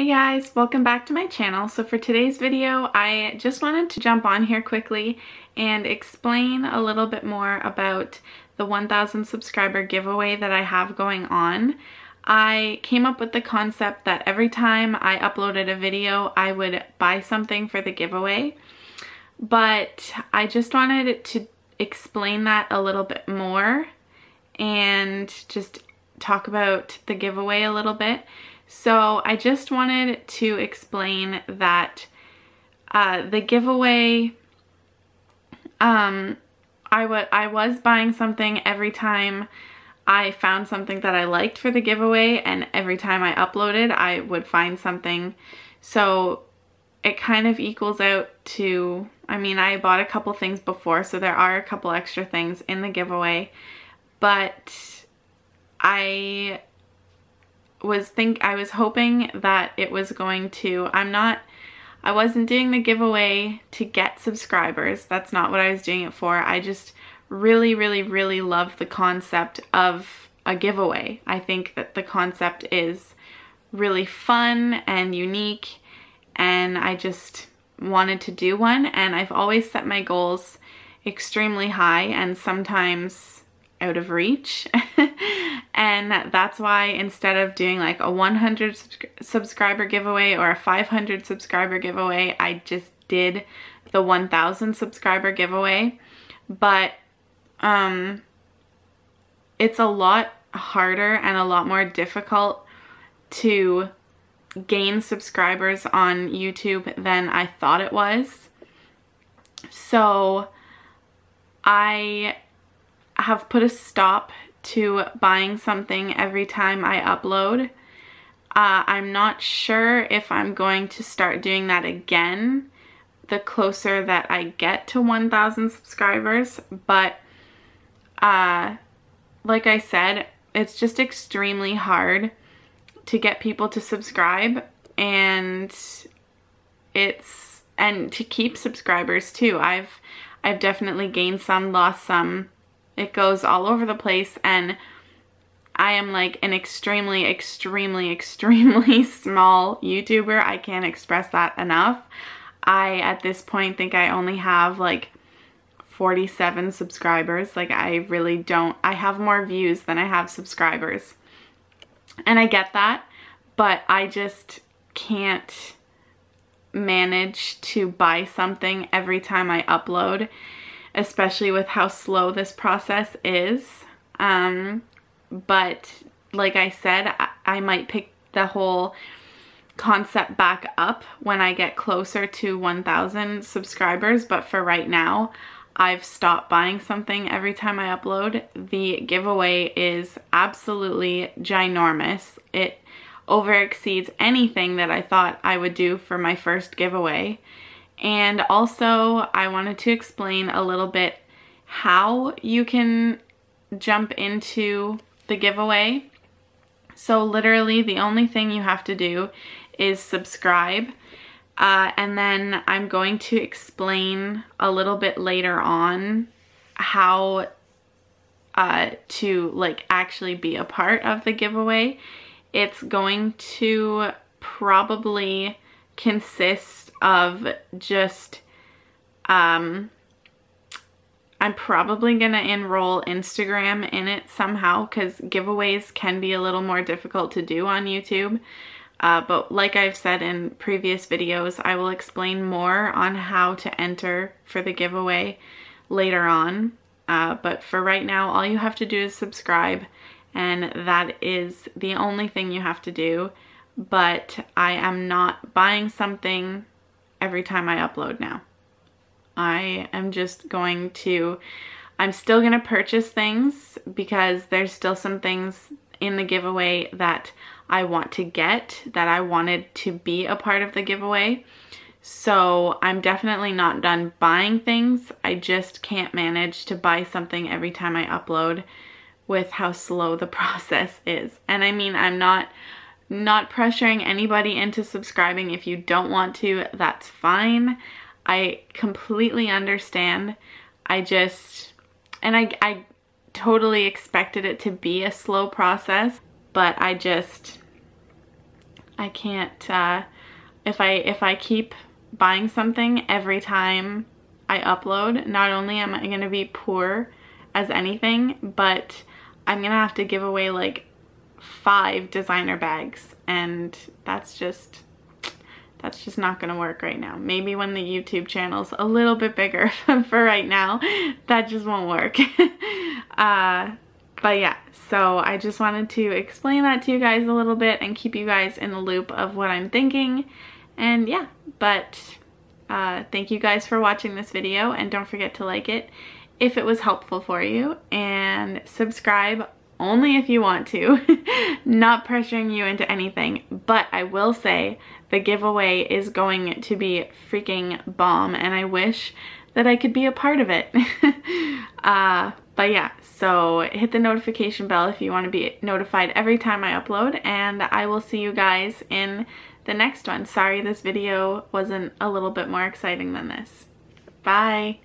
Hey guys, welcome back to my channel. So for today's video, I just wanted to jump on here quickly and explain a little bit more about the 1000 subscriber giveaway that I have going on. I came up with the concept that every time I uploaded a video, I would buy something for the giveaway. But I just wanted to explain that a little bit more and just talk about the giveaway a little bit. So I just wanted to explain that uh, the giveaway, um, I, I was buying something every time I found something that I liked for the giveaway and every time I uploaded I would find something. So it kind of equals out to, I mean I bought a couple things before so there are a couple extra things in the giveaway but I was think I was hoping that it was going to I'm not I wasn't doing the giveaway to get subscribers. That's not what I was doing it for. I just really really really love the concept of a giveaway. I think that the concept is really fun and unique and I just wanted to do one and I've always set my goals extremely high and sometimes out of reach. and that's why instead of doing like a 100 subscriber giveaway or a 500 subscriber giveaway, I just did the 1000 subscriber giveaway. But um, it's a lot harder and a lot more difficult to gain subscribers on YouTube than I thought it was. So I have put a stop to buying something every time I upload. Uh, I'm not sure if I'm going to start doing that again the closer that I get to 1,000 subscribers, but uh, like I said, it's just extremely hard to get people to subscribe and it's and to keep subscribers too. I've I've definitely gained some, lost some it goes all over the place and I am like an extremely, extremely, extremely small YouTuber. I can't express that enough. I, at this point, think I only have like 47 subscribers. Like I really don't, I have more views than I have subscribers. And I get that, but I just can't manage to buy something every time I upload especially with how slow this process is. Um, but like I said, I, I might pick the whole concept back up when I get closer to 1,000 subscribers. But for right now, I've stopped buying something every time I upload. The giveaway is absolutely ginormous. It over exceeds anything that I thought I would do for my first giveaway. And also I wanted to explain a little bit how you can jump into the giveaway. So literally the only thing you have to do is subscribe. Uh, and then I'm going to explain a little bit later on how uh, to like actually be a part of the giveaway. It's going to probably consist of just, um, I'm probably going to enroll Instagram in it somehow because giveaways can be a little more difficult to do on YouTube. Uh, but like I've said in previous videos, I will explain more on how to enter for the giveaway later on. Uh, but for right now, all you have to do is subscribe and that is the only thing you have to do but I am not buying something every time I upload now. I am just going to, I'm still going to purchase things because there's still some things in the giveaway that I want to get, that I wanted to be a part of the giveaway. So I'm definitely not done buying things. I just can't manage to buy something every time I upload with how slow the process is. And I mean, I'm not not pressuring anybody into subscribing. If you don't want to, that's fine. I completely understand. I just, and I, I totally expected it to be a slow process, but I just, I can't, uh, if I, if I keep buying something every time I upload, not only am I gonna be poor as anything, but I'm gonna have to give away like five designer bags and that's just that's just not gonna work right now. Maybe when the YouTube channel's a little bit bigger for right now, that just won't work. uh, but yeah, so I just wanted to explain that to you guys a little bit and keep you guys in the loop of what I'm thinking. And yeah, but uh, thank you guys for watching this video and don't forget to like it if it was helpful for you and subscribe only if you want to, not pressuring you into anything, but I will say the giveaway is going to be freaking bomb and I wish that I could be a part of it. uh, but yeah, so hit the notification bell if you want to be notified every time I upload and I will see you guys in the next one. Sorry this video wasn't a little bit more exciting than this. Bye!